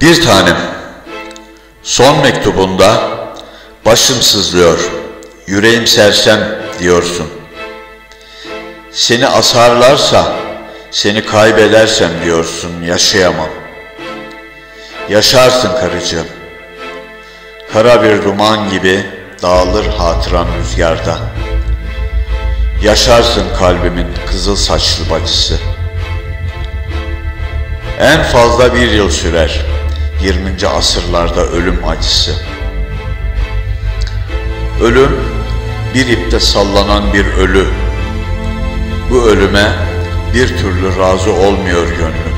Bir tanem, son mektubunda başım sızlıyor, yüreğim sersem diyorsun. Seni asarlarsa, seni kaybedersem diyorsun, yaşayamam. Yaşarsın karıcığım. Kara bir duman gibi dağılır hatıran rüzgarda. Yaşarsın kalbimin kızıl saçlı bacısı. En fazla bir yıl sürer 20. asırlarda ölüm acısı. Ölüm bir ipte sallanan bir ölü. Bu ölüme bir türlü razı olmuyor gönlüm.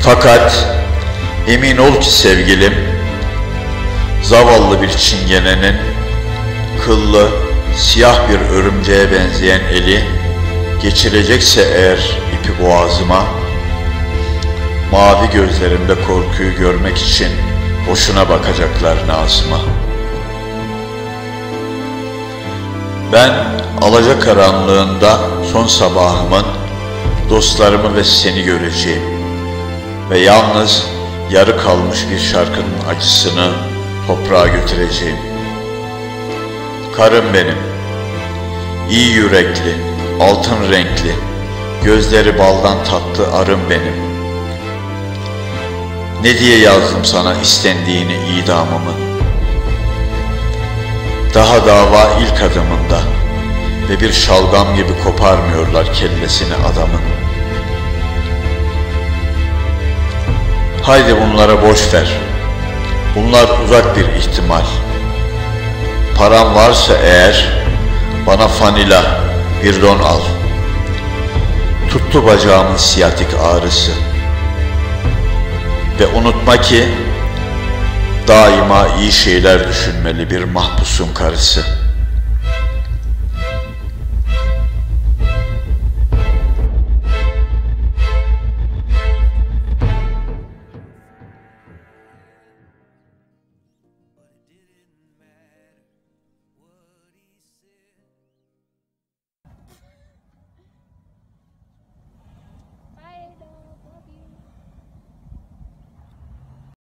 Fakat emin ol ki sevgilim, zavallı bir çingenenin kıllı, siyah bir örümceğe benzeyen eli geçirecekse eğer ipi boğazıma, mavi gözlerimde korkuyu görmek için boşuna bakacaklar Nazım'a. Ben alaca karanlığında son sabahımın dostlarımı ve seni göreceğim ve yalnız yarı kalmış bir şarkının acısını toprağa götüreceğim. Karım benim, iyi yürekli, altın renkli, gözleri baldan tatlı arım benim. Ne diye yazdım sana istendiğini idamımın. Daha dava ilk adımında ve bir şalgam gibi koparmıyorlar kellesini adamın. Haydi bunlara boş ver. Bunlar uzak bir ihtimal. Param varsa eğer bana fanila bir don al. Tuttu bacağımın siyatik ağrısı. Ve unutma ki daima iyi şeyler düşünmeli bir mahpusun karısı.''